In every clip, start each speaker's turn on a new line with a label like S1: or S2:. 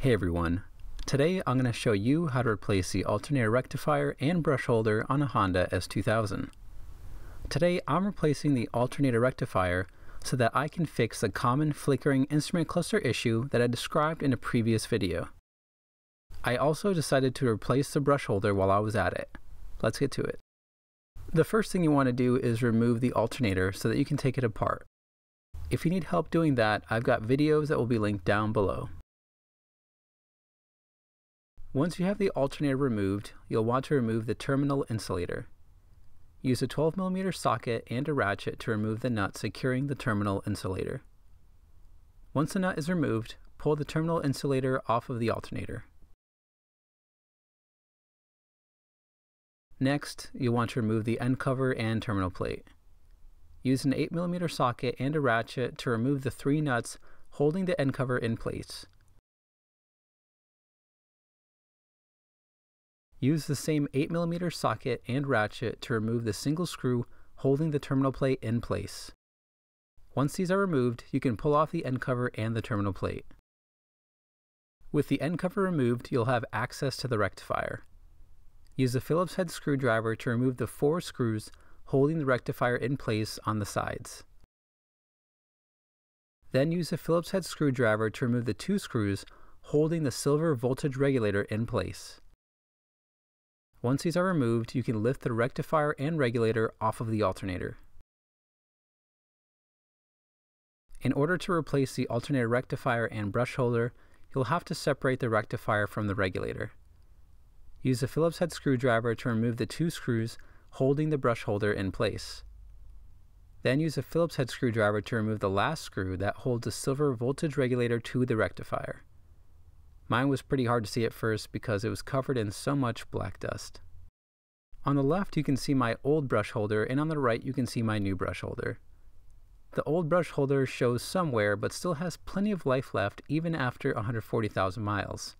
S1: Hey everyone, today I'm going to show you how to replace the alternator rectifier and brush holder on a Honda S2000. Today I'm replacing the alternator rectifier so that I can fix the common flickering instrument cluster issue that I described in a previous video. I also decided to replace the brush holder while I was at it. Let's get to it. The first thing you want to do is remove the alternator so that you can take it apart. If you need help doing that, I've got videos that will be linked down below. Once you have the alternator removed, you'll want to remove the terminal insulator. Use a 12mm socket and a ratchet to remove the nut securing the terminal insulator. Once the nut is removed, pull the terminal insulator off of the alternator. Next, you'll want to remove the end cover and terminal plate. Use an 8mm socket and a ratchet to remove the three nuts holding the end cover in place. Use the same 8mm socket and ratchet to remove the single screw holding the terminal plate in place. Once these are removed, you can pull off the end cover and the terminal plate. With the end cover removed, you'll have access to the rectifier. Use a Phillips head screwdriver to remove the four screws holding the rectifier in place on the sides. Then use a Phillips head screwdriver to remove the two screws holding the silver voltage regulator in place. Once these are removed, you can lift the rectifier and regulator off of the alternator. In order to replace the alternator rectifier and brush holder, you'll have to separate the rectifier from the regulator. Use a Phillips head screwdriver to remove the two screws holding the brush holder in place. Then use a Phillips head screwdriver to remove the last screw that holds the silver voltage regulator to the rectifier. Mine was pretty hard to see at first because it was covered in so much black dust. On the left you can see my old brush holder and on the right you can see my new brush holder. The old brush holder shows somewhere but still has plenty of life left even after 140,000 miles.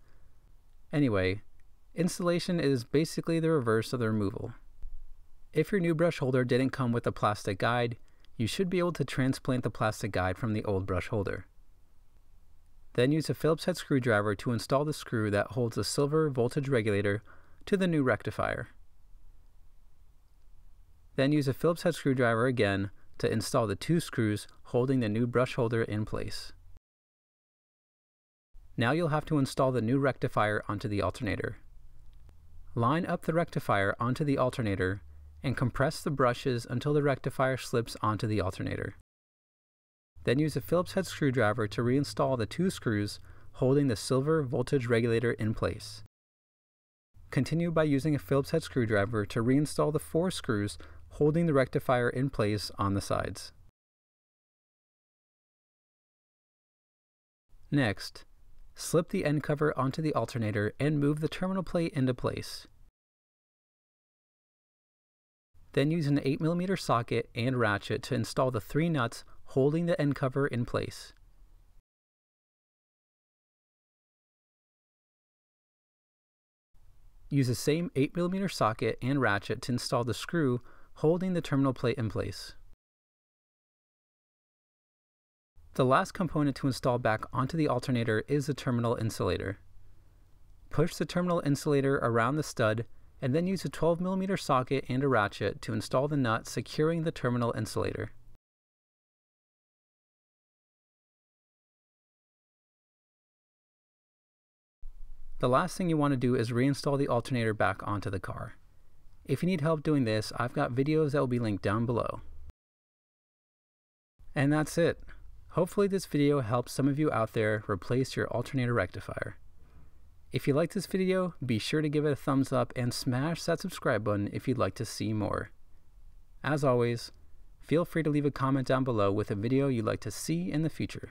S1: Anyway, installation is basically the reverse of the removal. If your new brush holder didn't come with a plastic guide, you should be able to transplant the plastic guide from the old brush holder. Then use a Phillips head screwdriver to install the screw that holds the silver voltage regulator to the new rectifier. Then use a Phillips head screwdriver again to install the two screws holding the new brush holder in place. Now you'll have to install the new rectifier onto the alternator. Line up the rectifier onto the alternator and compress the brushes until the rectifier slips onto the alternator. Then use a Phillips head screwdriver to reinstall the two screws holding the silver voltage regulator in place. Continue by using a Phillips head screwdriver to reinstall the four screws holding the rectifier in place on the sides. Next, slip the end cover onto the alternator and move the terminal plate into place. Then use an 8mm socket and ratchet to install the three nuts holding the end cover in place. Use the same 8mm socket and ratchet to install the screw holding the terminal plate in place. The last component to install back onto the alternator is the terminal insulator. Push the terminal insulator around the stud and then use a 12mm socket and a ratchet to install the nut securing the terminal insulator. The last thing you want to do is reinstall the alternator back onto the car. If you need help doing this, I've got videos that will be linked down below. And that's it. Hopefully this video helps some of you out there replace your alternator rectifier. If you liked this video, be sure to give it a thumbs up and smash that subscribe button if you'd like to see more. As always, feel free to leave a comment down below with a video you'd like to see in the future.